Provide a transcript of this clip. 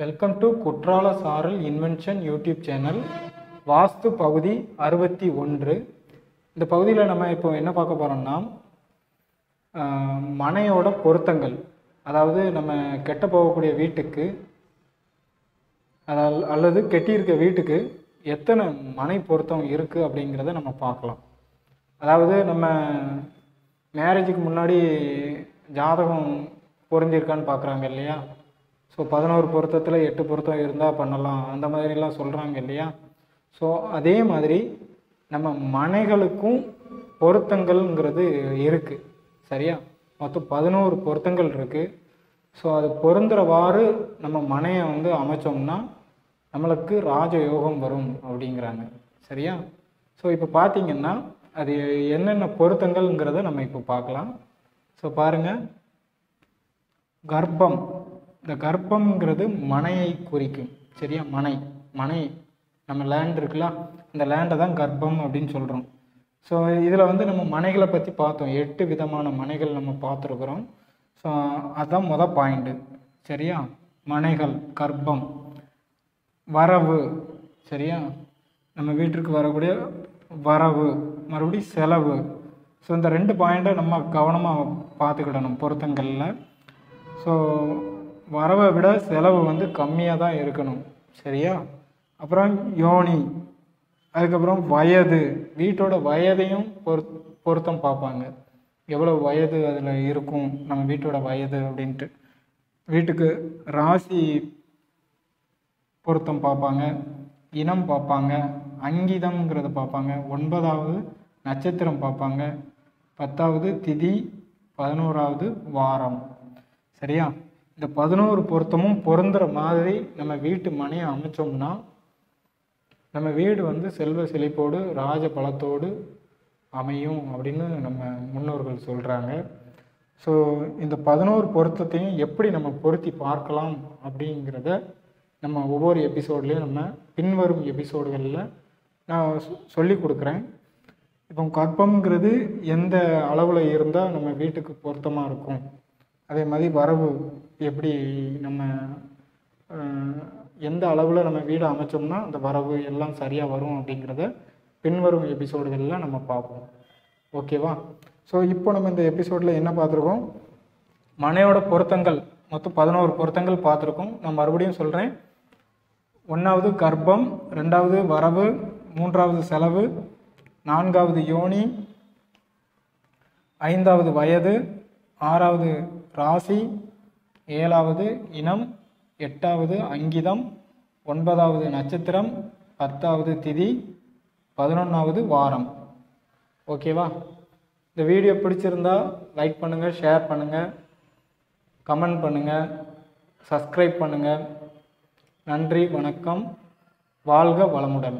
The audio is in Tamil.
வெல்கம் டு குற்றால சாரல் இன்வென்ஷன் யூடியூப் சேனல் வாஸ்து பகுதி அறுபத்தி ஒன்று இந்த பகுதியில் நம்ம இப்போ என்ன பார்க்க போகிறோம்னா மனையோட பொருத்தங்கள். அதாவது நம்ம கெட்ட போகக்கூடிய வீட்டுக்கு அதால் அல்லது கெட்டியிருக்க வீட்டுக்கு எத்தனை மனை பொருத்தம் இருக்குது அப்படிங்கிறத நம்ம பார்க்கலாம். அதாவது நம்ம மேரேஜுக்கு முன்னாடி ஜாதகம் பொருந்திருக்கான்னு பார்க்குறாங்க இல்லையா? ஸோ பதினோரு பொருத்தத்தில் எட்டு பொருத்தம் இருந்தால் பண்ணலாம். அந்த மாதிரிலாம் சொல்கிறாங்க இல்லையா? ஸோ அதே மாதிரி நம்ம மனைகளுக்கும் பொருத்தங்கள்ங்கிறது இருக்குது சரியா? மொத்தம் பதினோரு பொருத்தங்கள் இருக்குது ஸோ அது பொருந்துறவாறு நம்ம மனையை வந்து அமைச்சோம்னா நம்மளுக்கு ராஜயோகம் வரும் அப்படிங்கிறாங்க. சரியா? ஸோ இப்போ பார்த்தீங்கன்னா அது என்னென்ன பொருத்தங்கள்ங்கிறத நம்ம இப்போ பார்க்கலாம். ஸோ பாருங்கள் கர்ப்பம். இந்த கர்ப்பம்ங்கிறது மனையை குறிக்கும். சரியா? மனை. மனை. நம்ம லேண்ட் இருக்குல்ல? இந்த லேண்டை தான் கர்ப்பம் அப்படின்னு சொல்கிறோம் ஸோ இதில் வந்து நம்ம மனைகளை பற்றி பார்த்தோம். எட்டு விதமான மனைகள் நம்ம பார்த்துருக்குறோம். ஸோ அதுதான் மொதல் பாயிண்ட்டு சரியா? மனைகள் கர்ப்பம். வரவு. சரியா? நம்ம வீட்டிற்கு வரக்கூடிய வரவு. மறுபடியும் செலவு. ஸோ இந்த ரெண்டு பாயிண்ட்டை நம்ம கவனமாக பார்த்துக்கிடணும் பொருத்தங்களில். ஸோ வரவை விட செலவு வந்து கம்மியாக தான் இருக்கணும். சரியா? அப்புறம் யோனி அதுக்கப்புறம் வயது. வீட்டோட வயதையும் பொரு பொருத்தம் பார்ப்பாங்க. எவ்வளோ வயது அதில் இருக்கும்? நம்ம வீட்டோட வயது அப்படின்ட்டு. வீட்டுக்கு ராசி பொருத்தம் பார்ப்பாங்க. இனம் பார்ப்பாங்க. அங்கிதம்ங்கிறத பார்ப்பாங்க. ஒன்பதாவது நட்சத்திரம் பார்ப்பாங்க. பத்தாவது திதி பதினோராவது வாரம். சரியா? இந்த பதினோரு பொருத்தமும் பொருந்துற மாதிரி நம்ம வீட்டு மனையை அமைச்சோம்னா நம்ம வீடு வந்து செல்வ செழிப்போடு ராஜ பலத்தோடு அமையும் அப்படின்னு நம்ம முன்னோர்கள் சொல்கிறாங்க ஸோ இந்த பதினோரு பொருத்தத்தையும் எப்படி நம்ம பொருத்தி பார்க்கலாம் அப்படிங்கிறத நம்ம ஒவ்வொரு எபிசோட்லேயும் நம்ம பின்வரும் எபிசோடுகளில் நான் சொல்லி கொடுக்குறேன். இப்போ கற்பங்கிறது எந்த அளவில் இருந்தால் நம்ம வீட்டுக்கு பொருத்தமாக இருக்கும்? அதே மாதிரி வரவு எப்படி நம்ம எந்த அளவில் நம்ம வீடு அமைச்சோம்னா அந்த வரவு எல்லாம் சரியாக வரும் அப்படிங்கிறத பின்வரும் எபிசோடுகளில் நம்ம பார்ப்போம். ஓகேவா? ஸோ இப்போ நம்ம இந்த எபிசோடில் என்ன பார்த்துருக்கோம்? மனையோட பொருத்தங்கள் மொத்தம் பதினோரு பொருத்தங்கள் பார்த்துருக்கோம். நான் மறுபடியும் சொல்கிறேன் ஒன்றாவது கர்ப்பம் ரெண்டாவது வரவு மூன்றாவது செலவு நான்காவது யோனி ஐந்தாவது வயது ஆறாவது ராசி ஏழாவது இனம் எட்டாவது அங்கிதம் ஒன்பதாவது நட்சத்திரம் பத்தாவது திதி பதினொன்றாவது வாரம். ஓகேவா? இந்த வீடியோ பிடிச்சிருந்தா லைக் பண்ணுங்கள் ஷேர் பண்ணுங்கள் கமெண்ட் பண்ணுங்கள் சப்ஸ்கிரைப் பண்ணுங்கள் நன்றி வணக்கம். வாழ்க வளமுடன்.